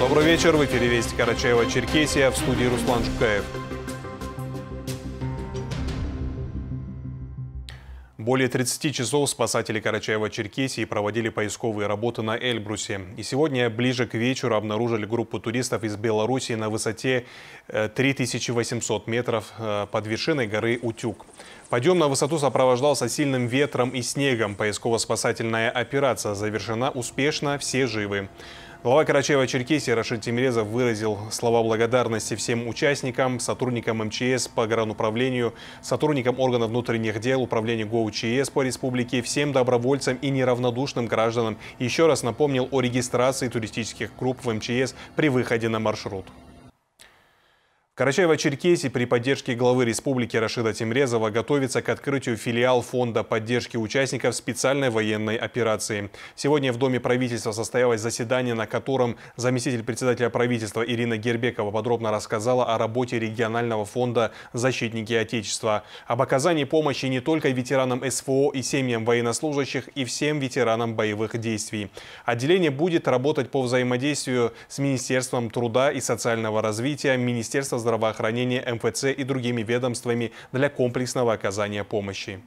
Добрый вечер. В эфире Вести Карачаева-Черкесия. В студии Руслан Жукаев. Более 30 часов спасатели Карачаева-Черкесии проводили поисковые работы на Эльбрусе. И сегодня ближе к вечеру обнаружили группу туристов из Беларуси на высоте 3800 э, метров э, под вершиной горы Утюг. Подъем на высоту сопровождался сильным ветром и снегом. Поисково-спасательная операция завершена успешно, все живы. Глава Карачаева-Черкесии Рашид Тимирезов выразил слова благодарности всем участникам, сотрудникам МЧС по граnuправлению, сотрудникам органов внутренних дел, управления ГОУЧС по республике, всем добровольцам и неравнодушным гражданам. Еще раз напомнил о регистрации туристических групп в МЧС при выходе на маршрут. Карачаево-Черкесии при поддержке главы республики Рашида Тимрезова готовится к открытию филиал фонда поддержки участников специальной военной операции. Сегодня в Доме правительства состоялось заседание, на котором заместитель председателя правительства Ирина Гербекова подробно рассказала о работе регионального фонда «Защитники Отечества», об оказании помощи не только ветеранам СФО и семьям военнослужащих и всем ветеранам боевых действий. Отделение будет работать по взаимодействию с Министерством труда и социального развития, Министерством здравоохранения, здравоохранения, МФЦ и другими ведомствами для комплексного оказания помощи.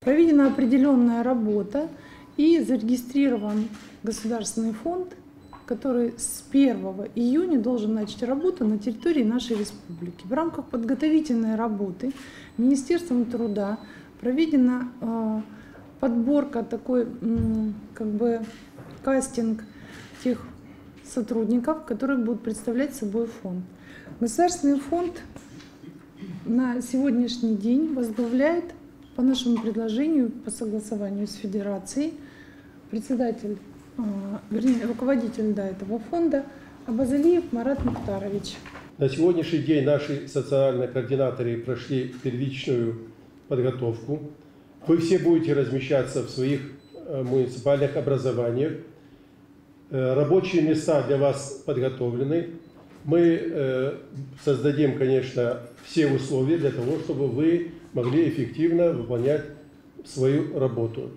Проведена определенная работа и зарегистрирован государственный фонд, который с 1 июня должен начать работу на территории нашей республики. В рамках подготовительной работы Министерством труда проведена э, подборка такой, как бы, кастинг тех сотрудников, которые будут представлять собой фонд. Государственный фонд на сегодняшний день возглавляет по нашему предложению, по согласованию с Федерацией, председатель, а, вернее, руководитель да, этого фонда Абазалиев Марат Мухтарович. На сегодняшний день наши социальные координаторы прошли первичную подготовку. Вы все будете размещаться в своих э, муниципальных образованиях. Э, рабочие места для вас подготовлены. Мы э, создадим, конечно, все условия для того, чтобы вы могли эффективно выполнять свою работу.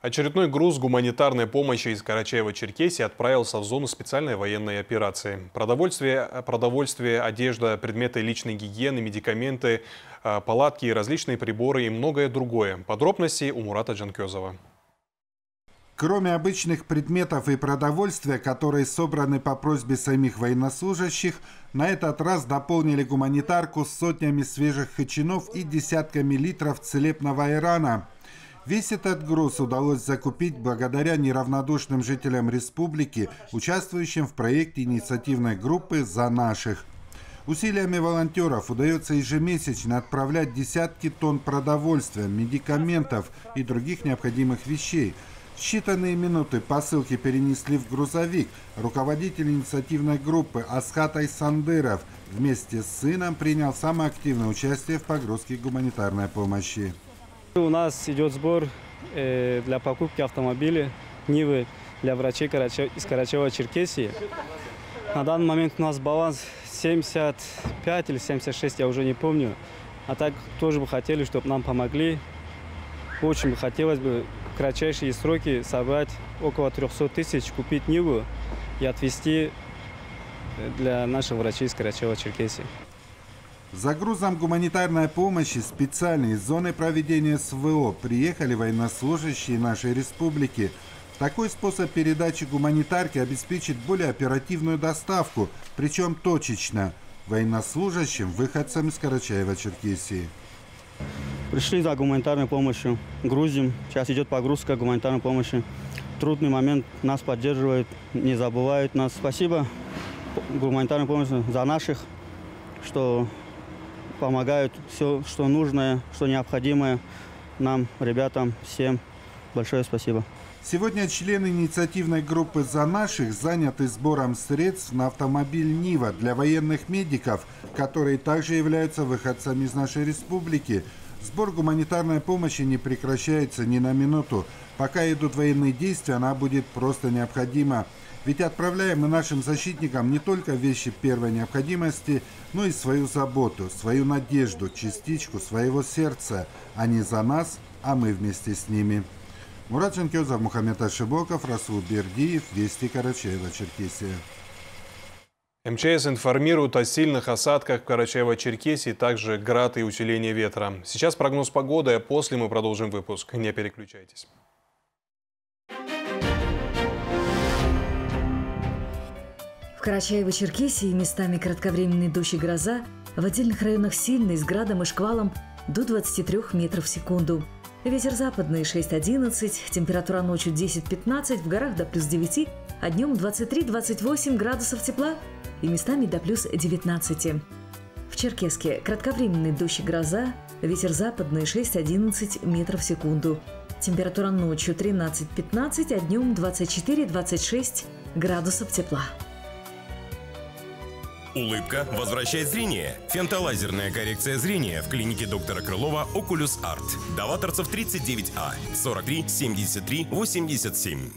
Очередной груз гуманитарной помощи из Карачаева-Черкесии отправился в зону специальной военной операции. Продовольствие, продовольствие, одежда, предметы личной гигиены, медикаменты, э, палатки, различные приборы и многое другое. Подробности у Мурата Джанкезова. Кроме обычных предметов и продовольствия, которые собраны по просьбе самих военнослужащих, на этот раз дополнили гуманитарку с сотнями свежих хачинов и десятками литров целебного айрана. Весь этот груз удалось закупить благодаря неравнодушным жителям республики, участвующим в проекте инициативной группы «За наших». Усилиями волонтеров удается ежемесячно отправлять десятки тонн продовольствия, медикаментов и других необходимых вещей – считанные минуты посылки перенесли в грузовик. Руководитель инициативной группы Асхат Айсандыров вместе с сыном принял самое активное участие в погрузке гуманитарной помощи. У нас идет сбор э, для покупки автомобиля Нивы для врачей из Карачева-Черкесии. На данный момент у нас баланс 75 или 76, я уже не помню. А так тоже бы хотели, чтобы нам помогли. Очень бы хотелось бы кратчайшие сроки собрать около 300 тысяч, купить Ниву и отвезти э, для наших врачей из Карачева-Черкесии. За грузом гуманитарной помощи специально из зоны проведения СВО приехали военнослужащие нашей республики. Такой способ передачи гуманитарки обеспечит более оперативную доставку, причем точечно, военнослужащим, выходцам из Карачаева-Черкесии. Пришли за гуманитарной помощью, грузим. Сейчас идет погрузка гуманитарной помощи. Трудный момент нас поддерживают, не забывают нас. Спасибо гуманитарной помощи за наших, что помогают все, что нужное, что необходимое нам, ребятам, всем. Большое спасибо. Сегодня члены инициативной группы «За наших» заняты сбором средств на автомобиль «Нива» для военных медиков, которые также являются выходцами из нашей республики. Сбор гуманитарной помощи не прекращается ни на минуту. Пока идут военные действия, она будет просто необходима. Ведь отправляем мы нашим защитникам не только вещи первой необходимости, но и свою заботу, свою надежду, частичку своего сердца. Они за нас, а мы вместе с ними. Мурат Ченкезов, Мухаммед Ашибоков, Расул Бердиев, Вести Карачаева-Черкесия. МЧС информирует о сильных осадках в Карачаево-Черкесии, также град и усиление ветра. Сейчас прогноз погоды, а после мы продолжим выпуск. Не переключайтесь. В Карачаево-Черкесии местами кратковременный дождь и гроза, в отдельных районах сильный, с градом и шквалом до 23 метров в секунду. Ветер западный 6-11, температура ночью 10-15, в горах до плюс 9, а днем 23-28 градусов тепла и местами до плюс 19. В Черкеске кратковременный дождь и гроза, ветер западный 6-11 метров в секунду. Температура ночью 13-15, а днем 24-26 градусов тепла. Улыбка возвращает зрение. Фентолазерная коррекция зрения в клинике доктора Крылова «Окулюс Арт». Даваторцев 39А, 43 73 87.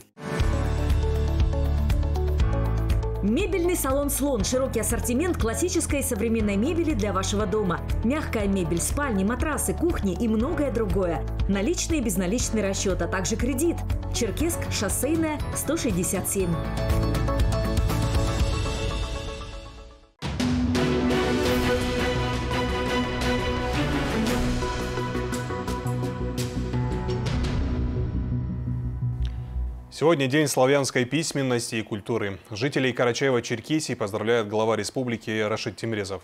Мебельный салон «Слон». Широкий ассортимент классической и современной мебели для вашего дома. Мягкая мебель, спальни, матрасы, кухни и многое другое. Наличный и безналичный расчет, а также кредит. Черкесск, шоссейная, 167. Сегодня день славянской письменности и культуры. Жителей Карачаева-Черкесии поздравляет глава республики Рашид Тимрезов.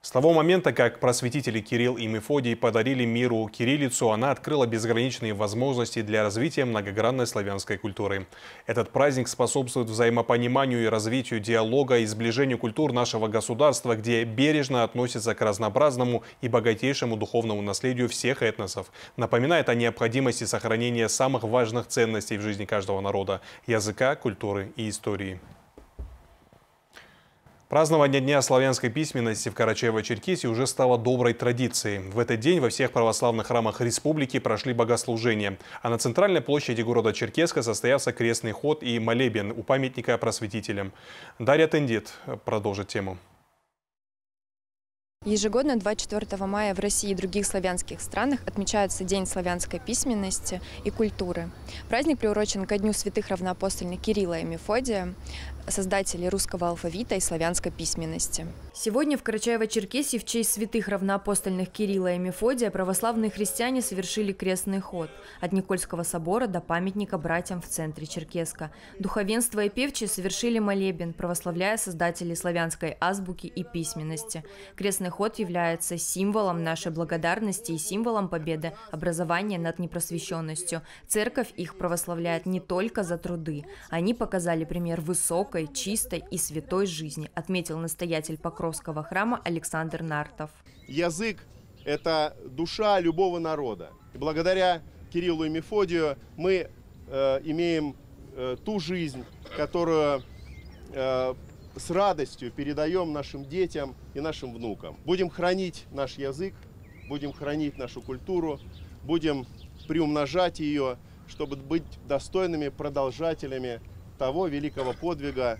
С того момента, как просветители Кирилл и Мефодий подарили миру кириллицу, она открыла безграничные возможности для развития многогранной славянской культуры. Этот праздник способствует взаимопониманию и развитию диалога и сближению культур нашего государства, где бережно относятся к разнообразному и богатейшему духовному наследию всех этносов. Напоминает о необходимости сохранения самых важных ценностей в жизни каждого народа – языка, культуры и истории. Празднование Дня славянской письменности в Карачаево-Черкесии уже стало доброй традицией. В этот день во всех православных храмах республики прошли богослужения, а на центральной площади города Черкеска состоялся крестный ход и молебен у памятника просветителям. Дарья Тендит продолжит тему. Ежегодно 24 мая в России и других славянских странах отмечается День славянской письменности и культуры. Праздник приурочен ко Дню святых равноапостольных Кирилла и Мефодия создателей русского алфавита и славянской письменности. Сегодня в Карачаево-Черкесии в честь святых равноапостольных Кирилла и Мефодия православные христиане совершили крестный ход от Никольского собора до памятника братьям в центре Черкеска. Духовенство и певчие совершили молебен, православляя создателей славянской азбуки и письменности. Крестный ход является символом нашей благодарности и символом победы образования над непросвещенностью. Церковь их православляет не только за труды. Они показали пример высокой, глубокой, чистой и святой жизни, отметил настоятель Покровского храма Александр Нартов. Язык – это душа любого народа. И благодаря Кириллу и Мефодию мы э, имеем э, ту жизнь, которую э, с радостью передаем нашим детям и нашим внукам. Будем хранить наш язык, будем хранить нашу культуру, будем приумножать ее, чтобы быть достойными продолжателями того великого подвига,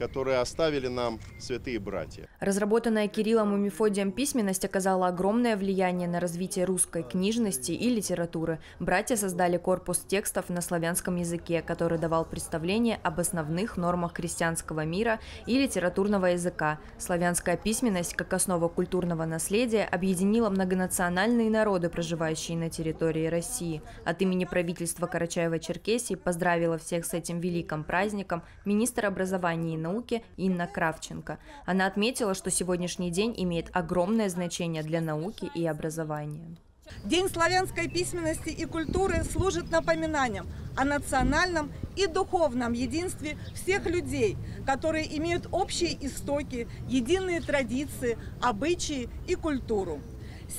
которые оставили нам святые братья. Разработанная Кириллом и Мефодием письменность оказала огромное влияние на развитие русской книжности и литературы. Братья создали корпус текстов на славянском языке, который давал представление об основных нормах христианского мира и литературного языка. Славянская письменность, как основа культурного наследия, объединила многонациональные народы, проживающие на территории России. От имени правительства Карачаева-Черкесии поздравила всех с этим великим праздником министр образования и науки науки Инна Кравченко. Она отметила, что сегодняшний день имеет огромное значение для науки и образования. День славянской письменности и культуры служит напоминанием о национальном и духовном единстве всех людей, которые имеют общие истоки, единые традиции, обычаи и культуру.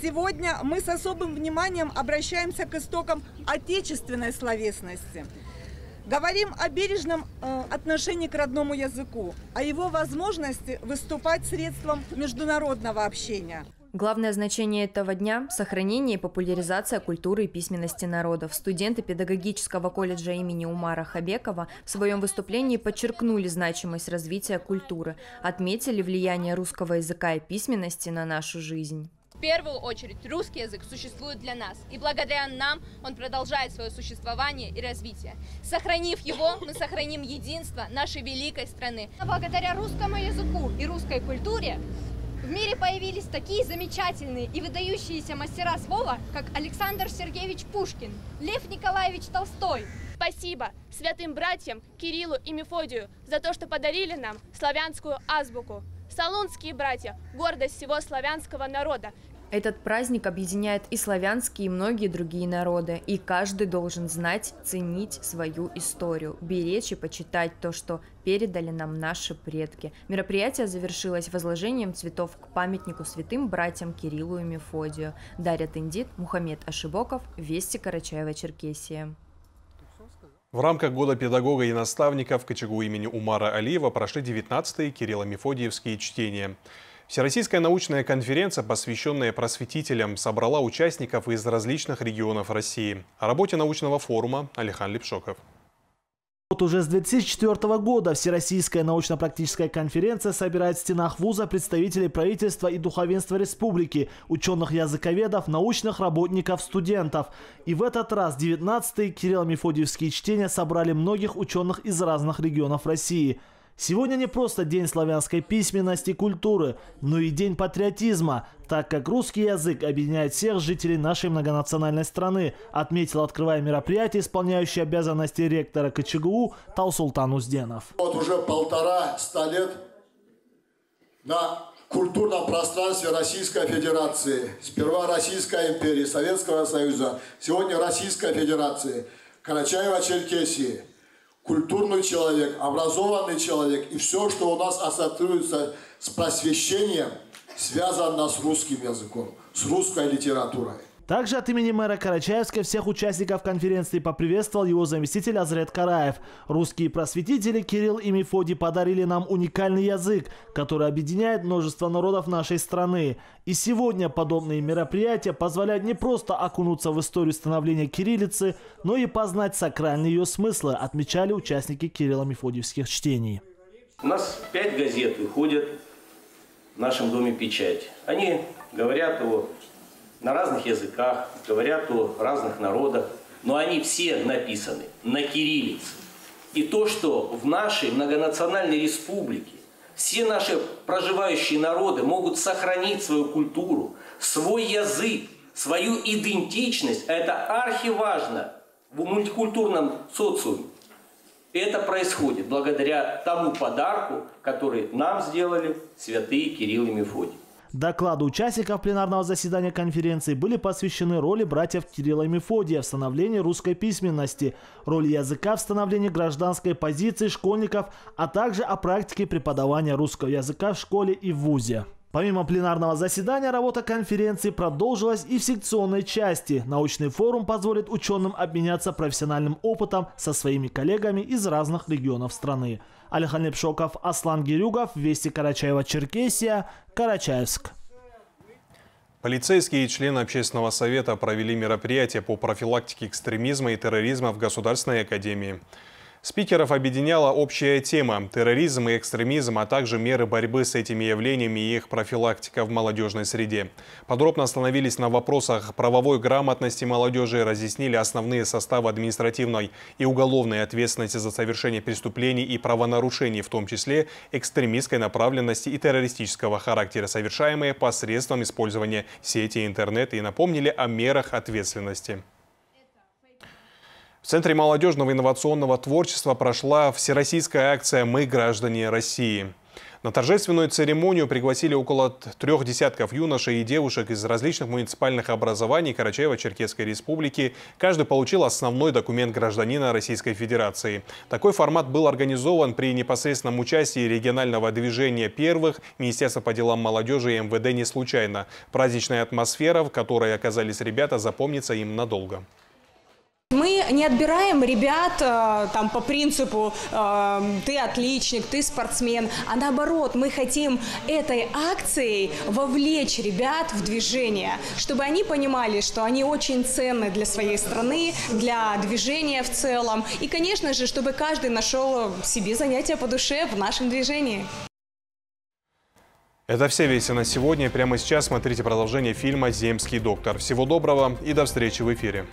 Сегодня мы с особым вниманием обращаемся к истокам отечественной словесности – Говорим о бережном э, отношении к родному языку, о его возможности выступать средством международного общения. Главное значение этого дня – сохранение и популяризация культуры и письменности народов. Студенты педагогического колледжа имени Умара Хабекова в своем выступлении подчеркнули значимость развития культуры, отметили влияние русского языка и письменности на нашу жизнь. Первую очередь русский язык существует для нас, и благодаря нам он продолжает свое существование и развитие. Сохранив его, мы сохраним единство нашей великой страны. Благодаря русскому языку и русской культуре в мире появились такие замечательные и выдающиеся мастера слова, как Александр Сергеевич Пушкин, Лев Николаевич Толстой. Спасибо святым братьям Кириллу и Мефодию за то, что подарили нам славянскую азбуку. Салунские братья – гордость всего славянского народа, этот праздник объединяет и славянские, и многие другие народы, и каждый должен знать, ценить свою историю, беречь и почитать то, что передали нам наши предки. Мероприятие завершилось возложением цветов к памятнику святым братьям Кириллу и Мефодию. Дарья Тендит, Мухаммед Ашибоков, Вести Карачаева-Черкесия. В рамках Года педагога и наставника в Кочегу имени Умара Алиева прошли 19-е Кирилло-Мефодиевские чтения. Всероссийская научная конференция, посвященная просветителям, собрала участников из различных регионов России. О работе научного форума Алихан Лепшоков. Вот уже с 2004 года Всероссийская научно-практическая конференция собирает в стенах вуза представителей правительства и духовенства республики, ученых-языковедов, научных работников, студентов. И в этот раз 19-е Кирилло-Мефодиевские чтения собрали многих ученых из разных регионов России – Сегодня не просто день славянской письменности и культуры, но и день патриотизма, так как русский язык объединяет всех жителей нашей многонациональной страны, отметил, открывая мероприятие, исполняющий обязанности ректора КЧГУ Таусултан Узденов. Вот уже полтора ста лет на культурном пространстве Российской Федерации. Сперва Российской империи, Советского Союза, сегодня Российской Федерации, Карачаева-Черкесии – культурный человек, образованный человек, и все, что у нас ассоциируется с просвещением, связано с русским языком, с русской литературой. Также от имени мэра Карачаевска всех участников конференции поприветствовал его заместитель Азрет Караев. Русские просветители Кирилл и Мефодий подарили нам уникальный язык, который объединяет множество народов нашей страны. И сегодня подобные мероприятия позволяют не просто окунуться в историю становления кириллицы, но и познать сакральные ее смыслы, отмечали участники Кирилла-Мефодиевских чтений. У нас пять газет выходят в нашем доме печать. Они говорят о на разных языках, говорят о разных народах, но они все написаны на кириллице. И то, что в нашей многонациональной республике все наши проживающие народы могут сохранить свою культуру, свой язык, свою идентичность, это архиважно в мультикультурном социуме. Это происходит благодаря тому подарку, который нам сделали святые Кирилл и Мефодий. Доклады участников пленарного заседания конференции были посвящены роли братьев Кирилла и Мефодия в становлении русской письменности, роли языка в становлении гражданской позиции школьников, а также о практике преподавания русского языка в школе и в ВУЗе. Помимо пленарного заседания, работа конференции продолжилась и в секционной части. Научный форум позволит ученым обменяться профессиональным опытом со своими коллегами из разных регионов страны. Алихан Лепшоков, Аслан Гирюгов, Вести Карачаева-Черкесия, Карачаевск. Полицейские и члены общественного совета провели мероприятие по профилактике экстремизма и терроризма в Государственной академии. Спикеров объединяла общая тема – терроризм и экстремизм, а также меры борьбы с этими явлениями и их профилактика в молодежной среде. Подробно остановились на вопросах правовой грамотности молодежи, разъяснили основные составы административной и уголовной ответственности за совершение преступлений и правонарушений, в том числе экстремистской направленности и террористического характера, совершаемые посредством использования сети интернет, и напомнили о мерах ответственности. В Центре молодежного инновационного творчества прошла всероссийская акция «Мы граждане России». На торжественную церемонию пригласили около трех десятков юношей и девушек из различных муниципальных образований Карачаево-Черкесской республики. Каждый получил основной документ гражданина Российской Федерации. Такой формат был организован при непосредственном участии регионального движения первых, Министерства по делам молодежи и МВД не случайно. Праздничная атмосфера, в которой оказались ребята, запомнится им надолго. Не отбираем ребят э, там по принципу э, ты отличник, ты спортсмен, а наоборот мы хотим этой акцией вовлечь ребят в движение, чтобы они понимали, что они очень ценны для своей страны, для движения в целом, и, конечно же, чтобы каждый нашел себе занятие по душе в нашем движении. Это все вести на сегодня. Прямо сейчас смотрите продолжение фильма «Земский доктор». Всего доброго и до встречи в эфире.